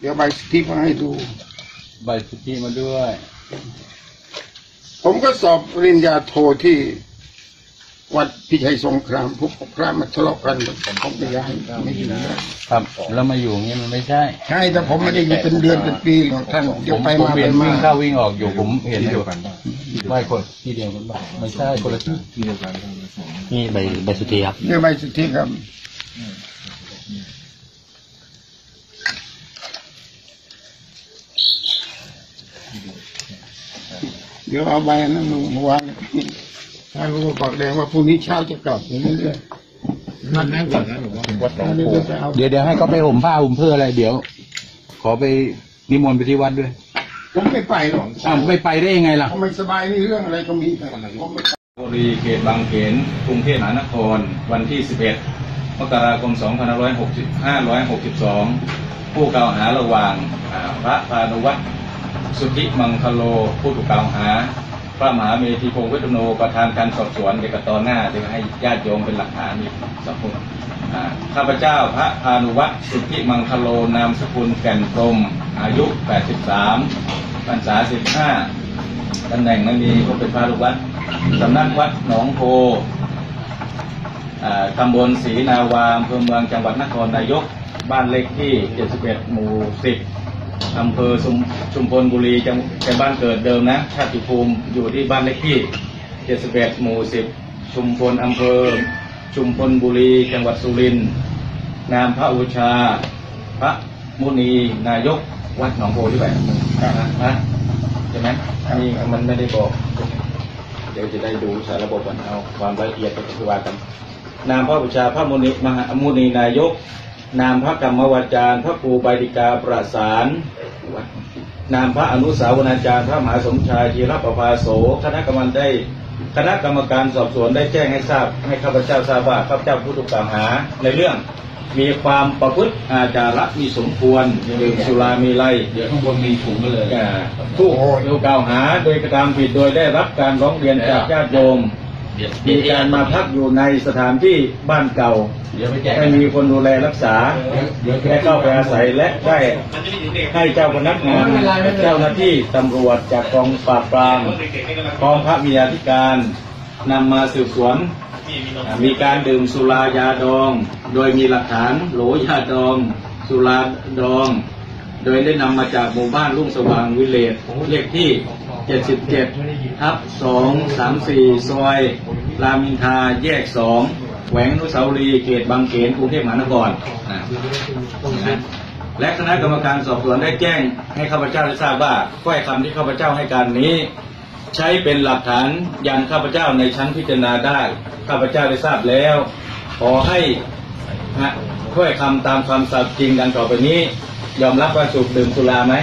เดี๋ยวใบสุทธิมาให้ดู ใบสุทธิมาด้วย ผมก็สอบปริญญาโทที่วัดพิชัยสงครามพวกพระมาทะเลาะกันผมก็ย้ายไม่อยู่แล้วครับแล้วมาอยู่อย่างนี้มันไม่ใช่ ใช่แต่ผมไม่ได้อยู่เป็นเดือนเป็นปีหรอกท่านผเดี๋ยวมไปผมมาเวีไปยนมาวิ่งเข้าวิ่งออกอยู่ผมเห็นอยู่ไม่คนที่เดียวกันบ้างไม่ใช่คนละที่นี่ใบใบสุทธิครับเรื่องใบสุทธิครับ เดี๋ยวเอาใบนั้นมาวางท่านรู้บอกแดงว่าพรุ่งนี้เช้าจะกลับอย่างนี้เลยนั่นนั่นก่อนนะหลวงพ่อวัดหนองโพเดี๋ยวเดี๋ยวให้เขาไปห่มผ้าห่มเพื่ออะไรเดี๋ยว ขอไปนิมนต์ไปที่วัดด้วย ผมไม่ไปหรอกอ้าวไม่ไปได้ยังไงล่ะผมไม่สบายนี่เรื่องอะไรก็มีแต่ผมไม่บุรีเขตบางเขนกรุงเทพมหานคร วันที่ 11 มกราคม 2562 ผู้กล่าวหาระหว่างพระพานุวัตร สุทธิมังคโลผู้ถูกกล่าวหา พระมหาเมธีพงศ์เวทโนประธานการสอบสวนเด็กต่อหน้าเดี๋ยวให้ญาติโยมเป็นหลักฐานอีกสักครู่อ่าข้าพเจ้าพระพานุวัตสุทธิมังคโลนามสกุลแก่นพรมอายุ 83พรรษา 15ตำแหน่งนั้นมีก็เป็นพระลูกวัดสำนักวัดหนองโพอ่าตำบลศรีนาวามอำเภอเมืองจังหวัดนครนายก บ้านเลขที่ 71 หมู่ 10 อำเภอชุมชุมพลบุรีจังเป็นบ้านเกิดเดิมนะชาติภูมิอยู่ที่บ้านเลขที่ 71 หมู่ 10 ชุมพลอำเภอ ชุมพลบุรีจังหวัดสุรินทร์นามพระอุชา พระมุนีนายกวัดหนองโพที่ไหนนะนะใช่ไหมนี่มันไม่ได้บอก เดี๋ยวจะได้ดูสารระบบกันเอาความละเอียดก็คือว่ากัน นามพระอุชาพระมุนีมหามุนีนายก นามพระกรรมวาจารย์ พระครูใบดิกาประสาน นามพระอนุสาวนาจารย์พระมหาสมชายจีรประภาโสคณะกรรมการได้คณะกรรมการสอบสวนได้แจ้งให้ทราบให้ข้าพเจ้าทราบว่าข้าพเจ้าผู้ถูกกล่าวหาในเรื่องมีความประพฤติอาจาระมีสมควรดื่มสุรามีไรเดี๋ยวข้างบนมีถุงกันเลยอ่าผู้ถูกกล่าวหาโดยกระทำผิดโดยได้รับการร้องเรียนจากญาติโยม มีการมาพักอยู่ในสถานที่บ้านเก่าเดี๋ยวไปแจกไม่มีคนดูแลรักษาเดี๋ยวและเข้าไปอาศัยและได้ให้เจ้าพนักงานเจ้าหน้าที่ตำรวจจากกองปราบปรามกองพระมียาธิการนำมาสืบสวน มีการดื่มสุรายาดอง โดยมีหลักฐานโหลยาดอง สุราดอง โดยได้นำมาจากหมู่บ้านรุ่งสว่างวิเลศเลขที่ 77ทับ234 ซอย รามอินทาแยก2แหวงนุสาวรีย์เขตบางเขนกรุงเทพมหานครนะและคณะกรรมการสอบสวนได้แจ้งให้ข้าพเจ้าได้ทราบว่าข้อยคำที่ข้าพเจ้าให้การนี้ ใช้เป็นหลักฐานยันข้าพเจ้าในชั้นพิจารณาได้ข้าพเจ้าได้ทราบแล้ว ขอให้นะถ้อยคำตามความสัตย์จริงดังต่อไปนี้ ยอมรับว่าสูบดื่มสุราไหม